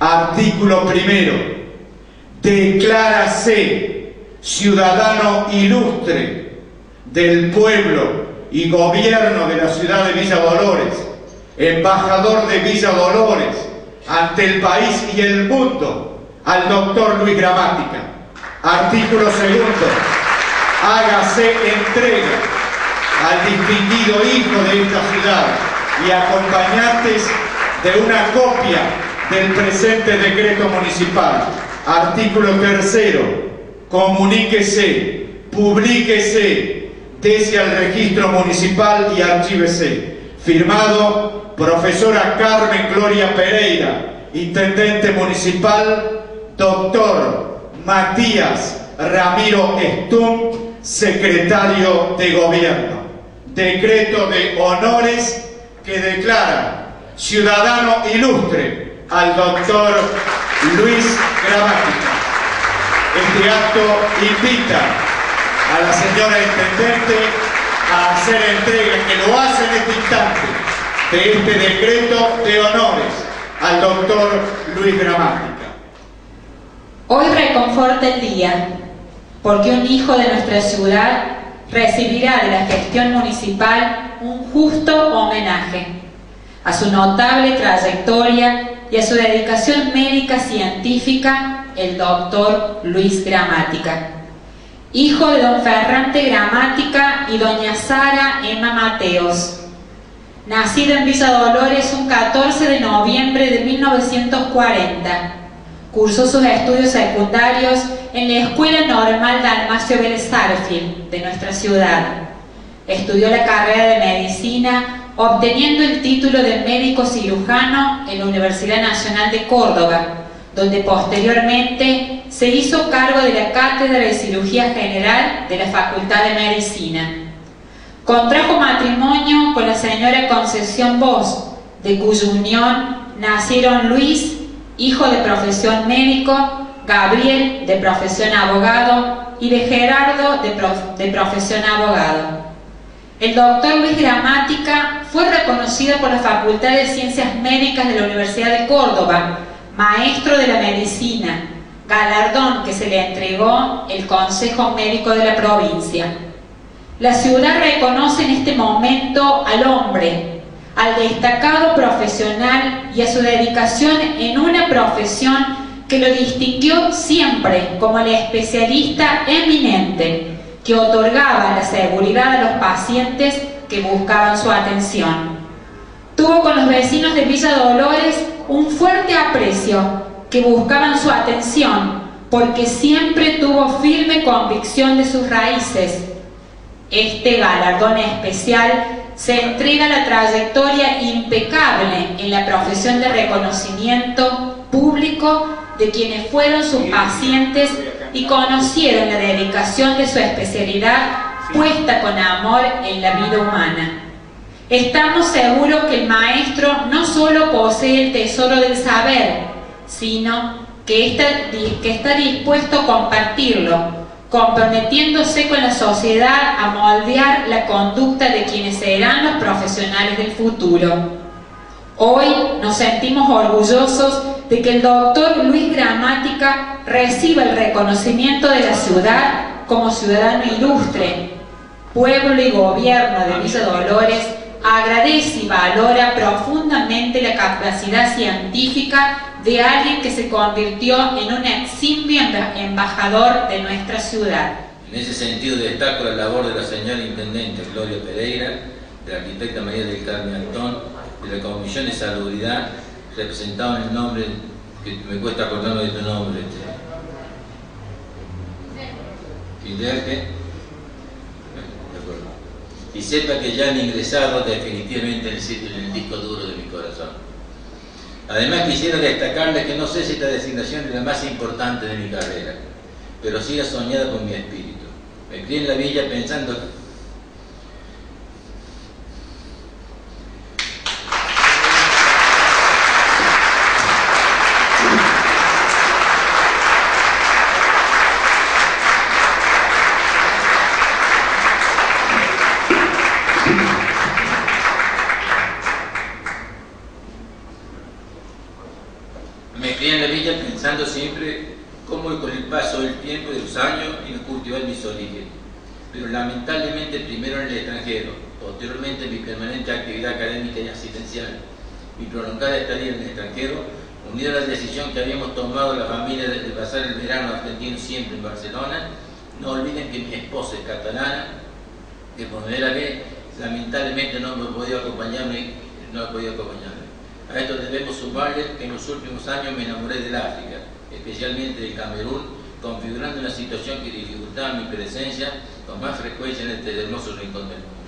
Artículo primero. Declárase ciudadano ilustre del pueblo y gobierno de la ciudad de Villa Dolores, embajador de Villa Dolores ante el país y el mundo, al doctor Luis Gramática. Artículo segundo. Hágase entrega al distinguido hijo de esta ciudad y acompañantes de una copia del presente decreto municipal. Artículo tercero. Comuníquese, publíquese, dese al registro municipal y archívese. Firmado, profesora Carmen Gloria Pereira, intendente municipal, doctor Matías Ramiro Estum, secretario de gobierno. Decreto de honores que declara ciudadano ilustre al doctor Luis Gramática. Este acto invita a la señora Intendente a hacer entrega, que lo hace en este instante, de este decreto de honores al doctor Luis Gramática. Hoy reconforta el día, porque un hijo de nuestra ciudad recibirá de la gestión municipal un justo homenaje a su notable trayectoria y a su dedicación médica científica, el doctor Luis Gramática. Hijo de don Ferrante Gramática y doña Sara Emma Mateos. Nacido en Villa Dolores un 14 de noviembre de 1940. Cursó sus estudios secundarios en la Escuela Normal Dalmacio Vélez de nuestra ciudad. Estudió la carrera de Medicina obteniendo el título de médico cirujano en la Universidad Nacional de Córdoba, donde posteriormente se hizo cargo de la Cátedra de Cirugía General de la Facultad de Medicina. Contrajo matrimonio con la señora Concepción Vos, de cuya unión nacieron Luis, hijo de profesión médico, Gabriel, de profesión abogado, y de Gerardo, de profesión abogado. El doctor Luis Gramática fue reconocido por la Facultad de Ciencias Médicas de la Universidad de Córdoba, maestro de la medicina, galardón que se le entregó el Consejo Médico de la provincia. La ciudad reconoce en este momento al hombre, al destacado profesional y a su dedicación en una profesión que lo distinguió siempre como el especialista eminente que otorgaba la seguridad a los pacientes que buscaban su atención. Tuvo con los vecinos de Villa Dolores un fuerte aprecio, que buscaban su atención, porque siempre tuvo firme convicción de sus raíces. Este galardón especial se entrega a la trayectoria impecable en la profesión de reconocimiento público de quienes fueron sus pacientes y conocieron la dedicación de su especialidad puesta con amor en la vida humana. Estamos seguros que el maestro no solo posee el tesoro del saber, sino que está, que está dispuesto a compartirlo, comprometiéndose con la sociedad a moldear la conducta de quienes serán los profesionales del futuro. Hoy nos sentimos orgullosos de que el doctor Luis Gramática reciba el reconocimiento de la ciudad como ciudadano ilustre. Pueblo y gobierno de Villa Dolores agradece y valora profundamente la capacidad científica de alguien que se convirtió en un eximio embajador de nuestra ciudad. En ese sentido destaco la labor de la señora Intendente Gloria Pereira, de la arquitecta María del Carmen Antón, de la Comisión de Salubridad, representado en el nombre, que me cuesta acordarme de tu nombre, y sepa que ya han ingresado definitivamente en el, en el disco duro de mi corazón. Además quisiera destacarle que no sé si esta designación es la más importante de mi carrera, pero sí ha soñado con mi espíritu. Me crié en la villa pensando crié en la villa pensando siempre cómo con el paso del tiempo y de los años y no cultivar mis orígenes. Pero lamentablemente primero en el extranjero, posteriormente mi permanente actividad académica y asistencial, mi prolongada estadía en el extranjero, unida a la decisión que habíamos tomado la familia de, pasar el verano argentino siempre en Barcelona, no olviden que mi esposa es catalana, que por primera vez lamentablemente no me podido acompañarme, no ha podido acompañarme. A esto debemos sumarle que en los últimos años me enamoré del África, especialmente del Camerún, configurando una situación que dificultaba mi presencia con más frecuencia en este hermoso rincón del mundo.